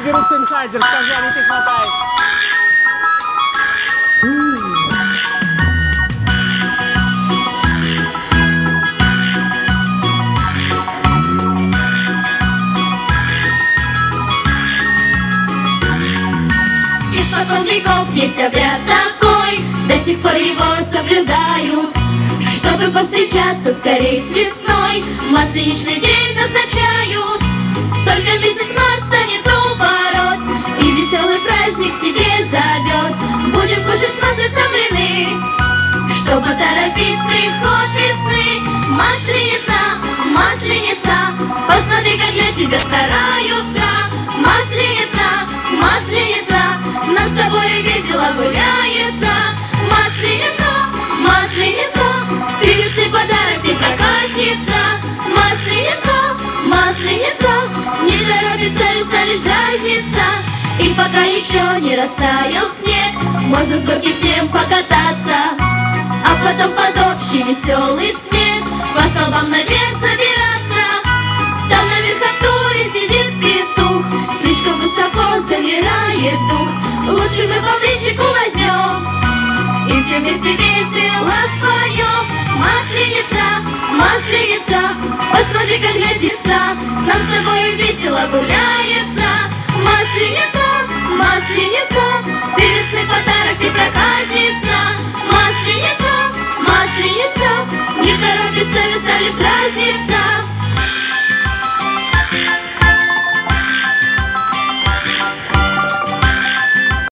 слайдер, скажи, а ты хватаешь. Веков есть обряд такой, до сих пор его соблюдают. Чтобы повстречаться скорее с весной, масленичный день назначают. Праздник себе зовет. Будем кушать с маслицем блины, чтобы торопить приход весны. Масленица, масленица, посмотри, как для тебя стараются. Масленица, масленица, нам с тобой весело гуляется. Масленица, масленица, ты весны подарок, ты проказница. Масленица, масленица, не торопится весна лишь дразнится. И пока еще не растаял снег, можно с горки всем покататься. А потом под общий веселый смех По столбам наверх забираться. Там на верхотуре сидит петух Слишком высоко замирает дух. Лучше мы по плечику возьмем И все вместе весело споем. Масленица, масленица Посмотри, как глядится Нам с тобой весело гуляется. Масленица, масленица